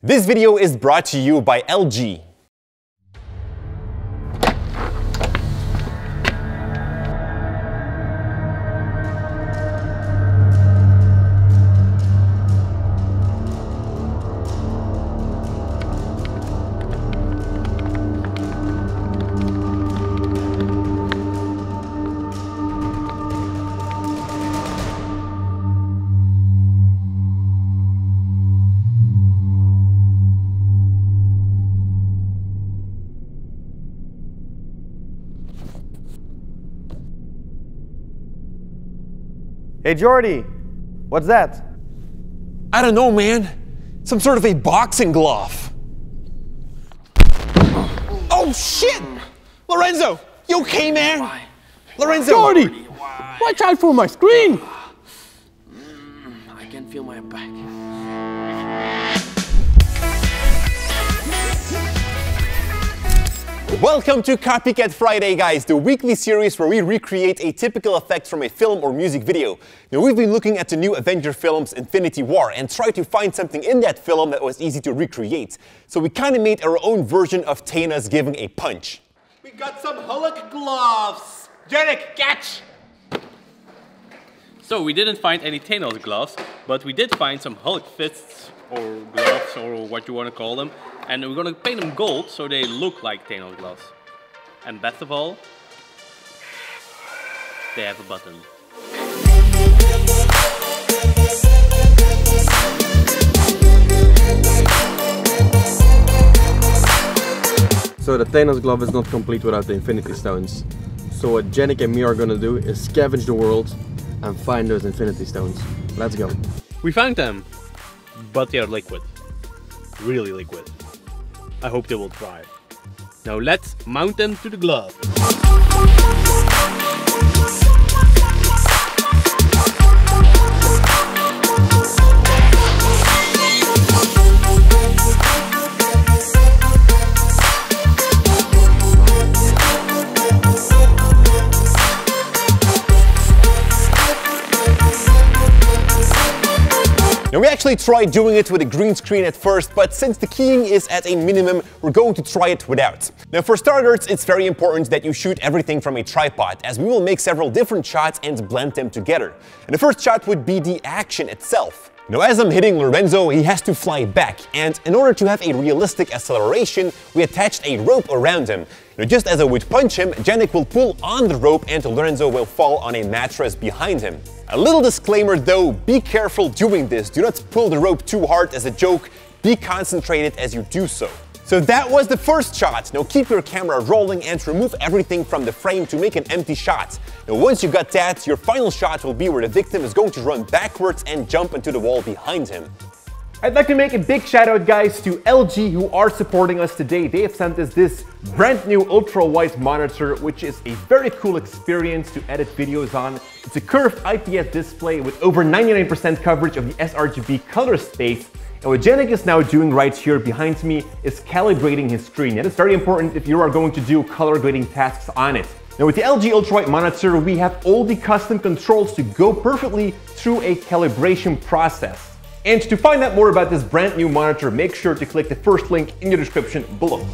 This video is brought to you by LG. Hey Jordy, what's that? I don't know, man. Some sort of a boxing glove. Oh shit! Lorenzo, you okay, man? Lorenzo. Jordy! Watch out for my screen! Mm, I can feel my back. Welcome to Copycat Friday, guys, the weekly series where we recreate a typical effect from a film or music video. Now, we've been looking at the new Avenger film's Infinity War and tried to find something in that film that was easy to recreate. So we kind of made our own version of Thanos giving a punch. We got some Hulk gloves. Janik, catch! So we didn't find any Thanos gloves, but we did find some Hulk fists or gloves or what you want to call them. And we're gonna paint them gold so they look like Thanos gloves. And best of all, they have a button. So the Thanos glove is not complete without the Infinity Stones. So what Janik and me are gonna do is scavenge the world and find those Infinity Stones. Let's go. We found them, but they are liquid. Really liquid. I hope they will dry. Now let's mount them to the glove. Actually tried doing it with a green screen at first, but since the keying is at a minimum, we're going to try it without. Now for starters, it's very important that you shoot everything from a tripod, as we will make several different shots and blend them together. And the first shot would be the action itself. Now as I'm hitting Lorenzo, he has to fly back, and in order to have a realistic acceleration, we attached a rope around him. Now just as I would punch him, Janik will pull on the rope and Lorenzo will fall on a mattress behind him. A little disclaimer though, be careful doing this. Do not pull the rope too hard as a joke, be concentrated as you do so. So that was the first shot. Now keep your camera rolling and remove everything from the frame to make an empty shot. Now once you got that, your final shot will be where the victim is going to run backwards and jump into the wall behind him. I'd like to make a big shout out guys to LG who are supporting us today. They have sent us this brand new ultra wide monitor which is a very cool experience to edit videos on. It's a curved IPS display with over 99% coverage of the sRGB color space and what Janik is now doing right here behind me is calibrating his screen. That is very important if you are going to do color grading tasks on it. Now with the LG Ultrawide monitor, we have all the custom controls to go perfectly through a calibration process. And to find out more about this brand new monitor, make sure to click the first link in the description below.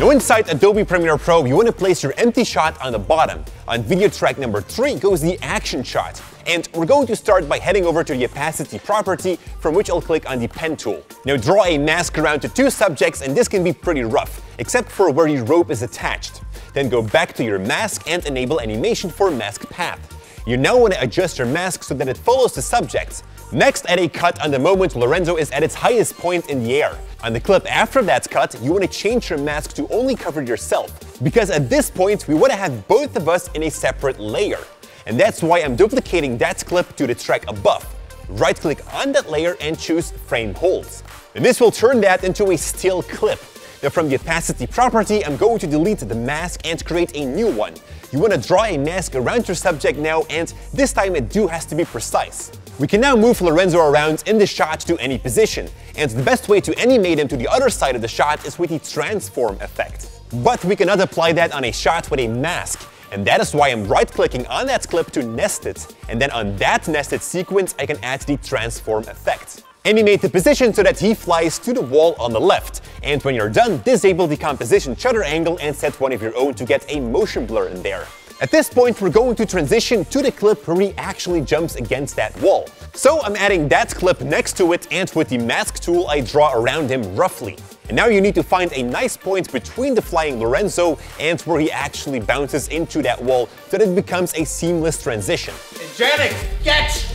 Now inside Adobe Premiere Pro, you want to place your empty shot on the bottom. On video track number 3 goes the action shot. And we're going to start by heading over to the opacity property, from which I'll click on the pen tool. Now draw a mask around the two subjects and this can be pretty rough, except for where the rope is attached. Then go back to your mask and enable animation for mask path. You now want to adjust your mask so that it follows the subjects. Next, add a cut on the moment Lorenzo is at its highest point in the air. On the clip after that cut, you want to change your mask to only cover yourself, because at this point, we want to have both of us in a separate layer. And that's why I'm duplicating that clip to the track above. Right click on that layer and choose Frame Holds. And this will turn that into a still clip. Now from the opacity property, I'm going to delete the mask and create a new one. You want to draw a mask around your subject now and this time it do has to be precise. We can now move Lorenzo around in the shot to any position, and the best way to animate him to the other side of the shot is with the transform effect. But we cannot apply that on a shot with a mask, and that is why I'm right-clicking on that clip to nest it, and then on that nested sequence I can add the transform effect. Animate the position so that he flies to the wall on the left. And when you're done, disable the composition shutter angle and set one of your own to get a motion blur in there. At this point, we're going to transition to the clip where he actually jumps against that wall. So I'm adding that clip next to it and with the mask tool I draw around him roughly. And now you need to find a nice point between the flying Lorenzo and where he actually bounces into that wall so that it becomes a seamless transition. Janik, catch!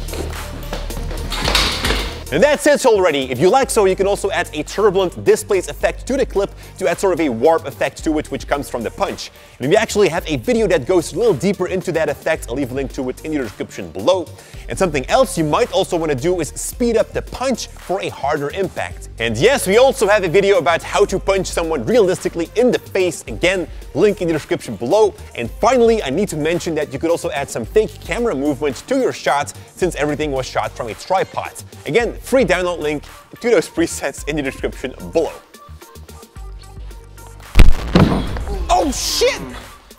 And that's it already. If you like so, you can also add a turbulent displace effect to the clip to add sort of a warp effect to it, which comes from the punch. And we actually have a video that goes a little deeper into that effect. I'll leave a link to it in the description below. And something else you might also want to do is speed up the punch for a harder impact. And yes, we also have a video about how to punch someone realistically in the face. Again, link in the description below. And finally, I need to mention that you could also add some fake camera movement to your shots since everything was shot from a tripod. Again, free download link to those presets in the description below. Oh shit!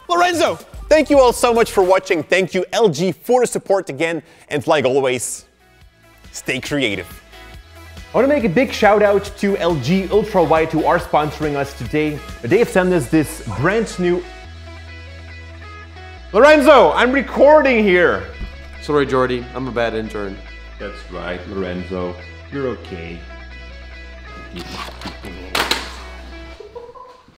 Lorenzo! Thank you all so much for watching. Thank you LG for the support again. And like always, stay creative. I want to make a big shout out to LG Ultra Wide who are sponsoring us today. They have sent us this brand new. Lorenzo, I'm recording here. Sorry, Jordy, I'm a bad intern. That's right, Lorenzo. You're okay.